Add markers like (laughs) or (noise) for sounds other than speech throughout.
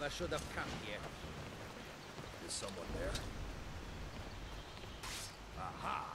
never should have come here. Is someone there? Aha!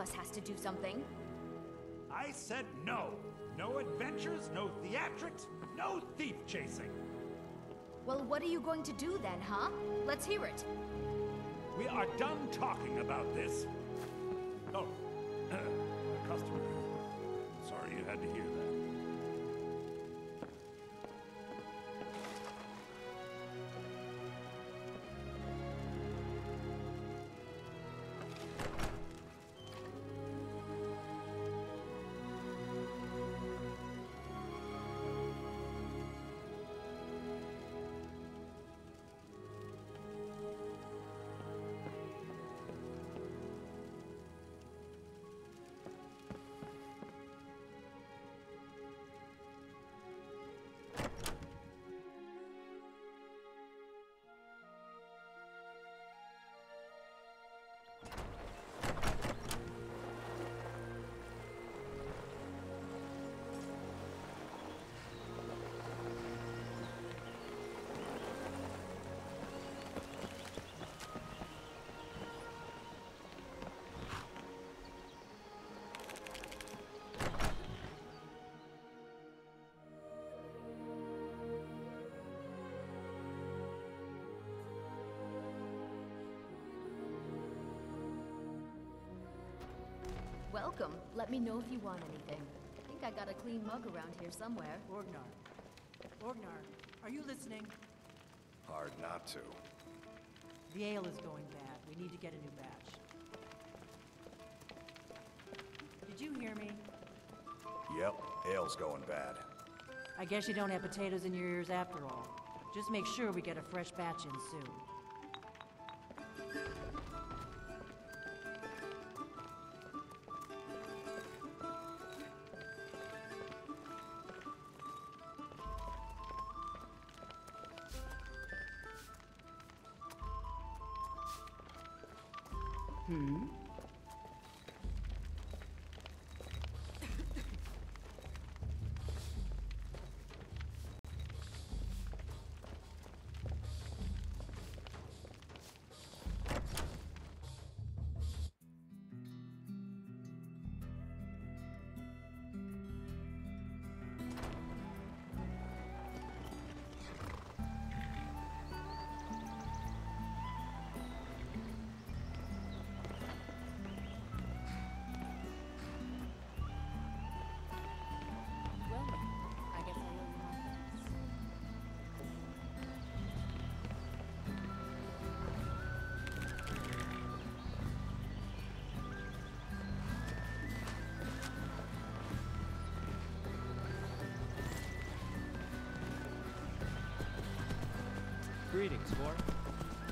Us has to do something. I said no. No adventures, no theatrics, no thief chasing. Well, what are you going to do then, huh? Let's hear it. We are done talking about this. Oh, (clears throat) a customer. Sorry you had to hear that. Welcome. Let me know if you want anything. I think I got a clean mug around here somewhere. Orgnar. Orgnar, are you listening? Hard not to. The ale is going bad. We need to get a new batch. Did you hear me? Yep, ale's going bad. I guess you don't have potatoes in your ears after all. Just make sure we get a fresh batch in soon. Greetings, Sport.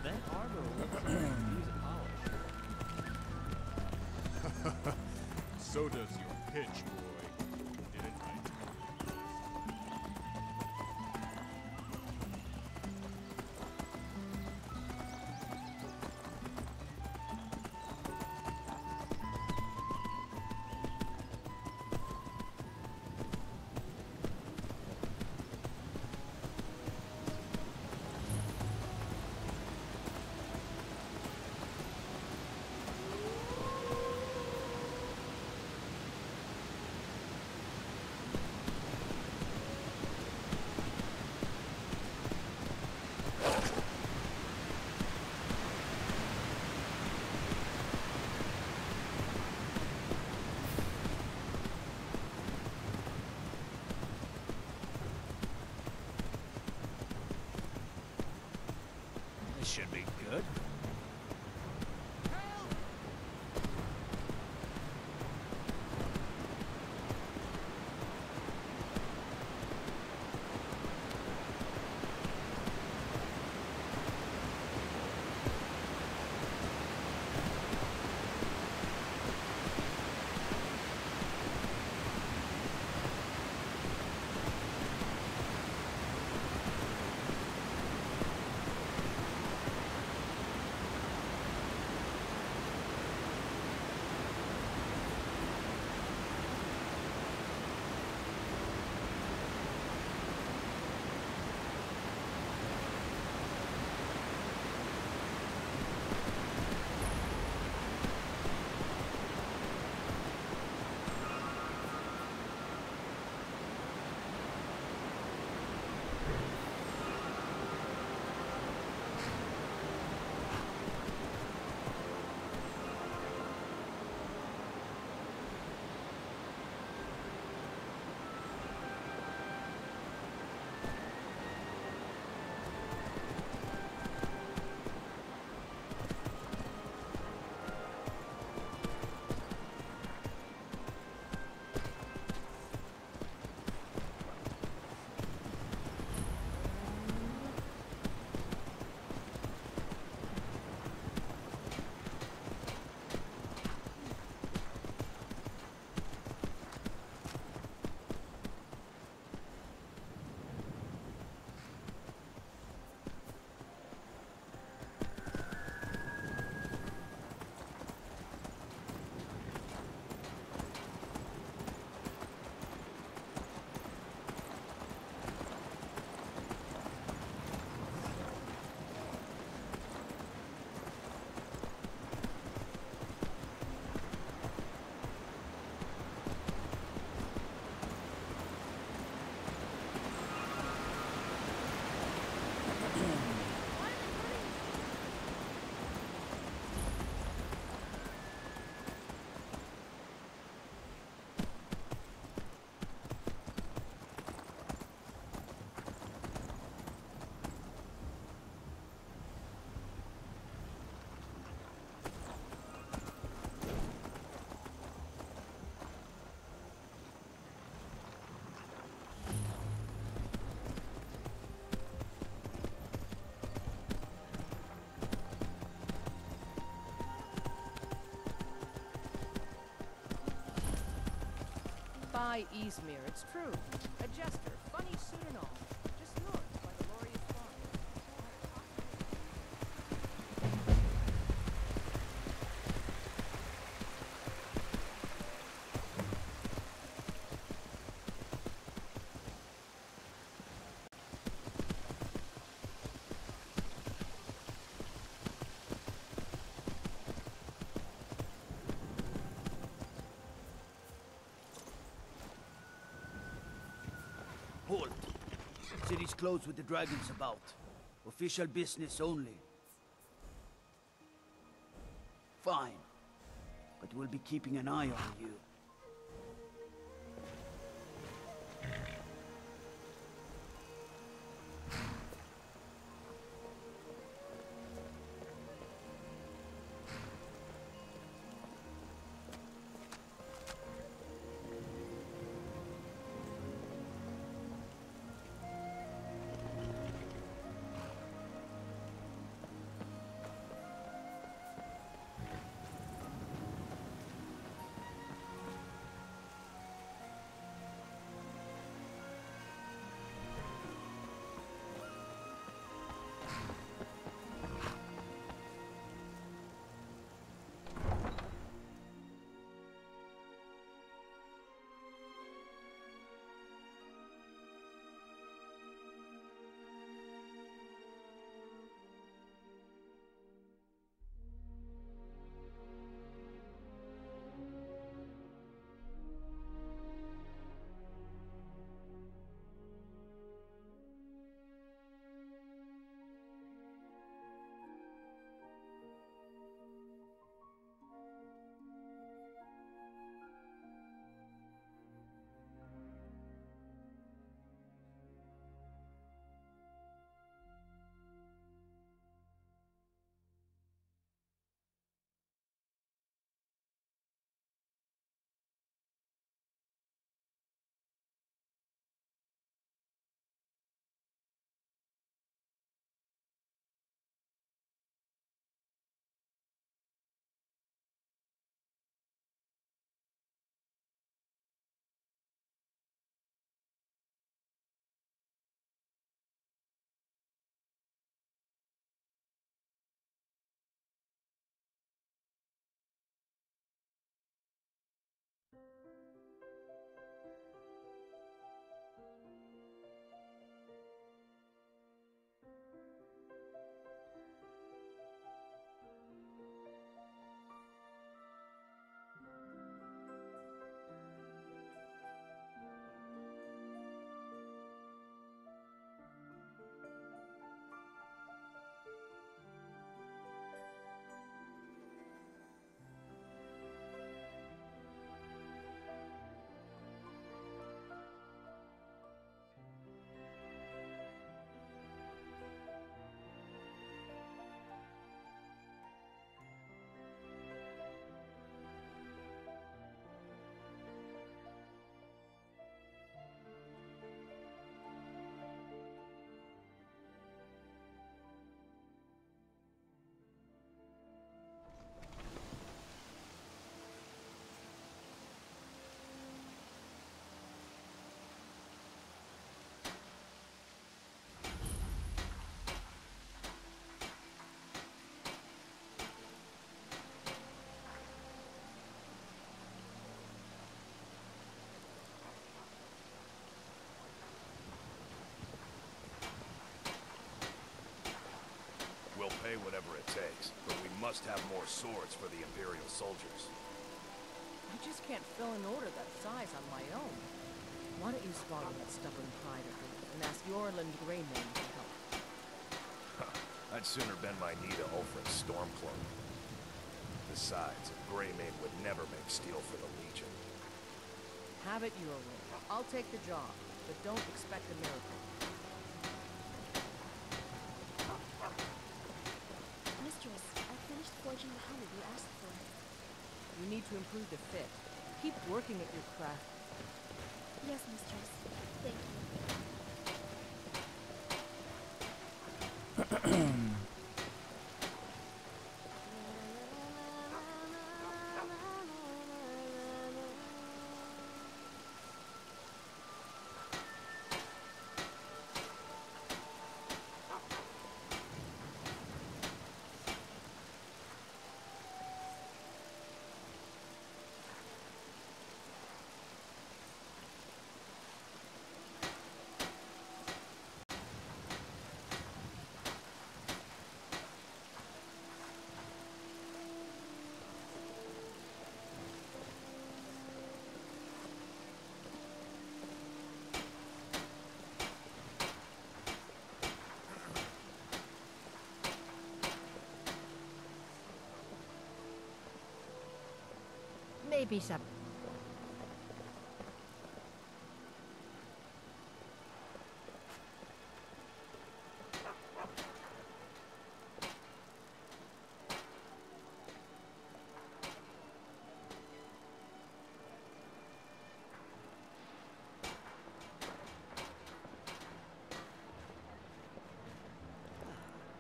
That armor looks like a (clears throat) polish. (laughs) So does your pitch. Should be good. By Ysmir, it's true. A funny suit and all. Just north by the Loreius Farm. Halt! City's closed with the dragons about. Official business only. Fine. But we'll be keeping an eye on you. Takes, but we must have more swords for the Imperial soldiers. I just can't fill an order that size on my own. Why don't you swallow that stubborn pride of yours and ask Eorlund Gray-Mane to help? (laughs) I'd sooner bend my knee to Ulfric's Stormcloak. Besides, Greymane would never make steel for the Legion. Have it your way. I'll take the job, but don't expect a miracle. I finished forging the helmet you asked for. You need to improve the fit. Keep working at your craft. Yes, mistress. Thank you. (clears throat) Maybe some.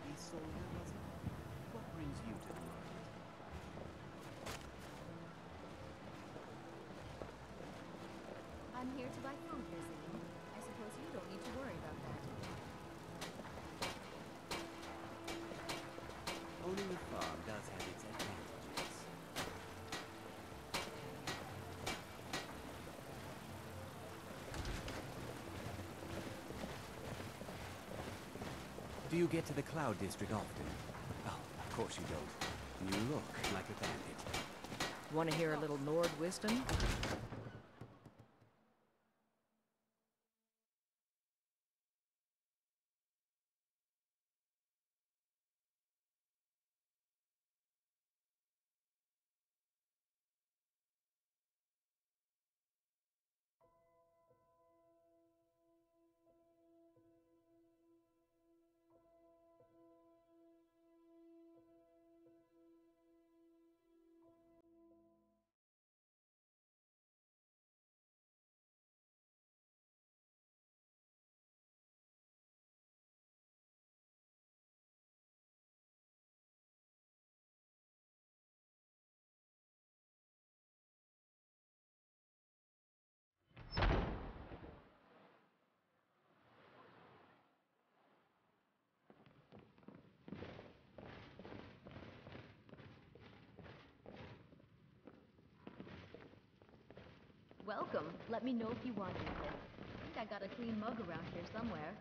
Ysolda, was it? What brings you to the market? I'm here to buy food, Virzine. I suppose you don't need to worry about that. Owning a farm does have its advantages. Do you get to the Cloud District often? Oh, of course you don't. You look like a bandit. Want to hear a little Nord wisdom? Welcome. Let me know if you want anything. I think I got a clean mug around here somewhere.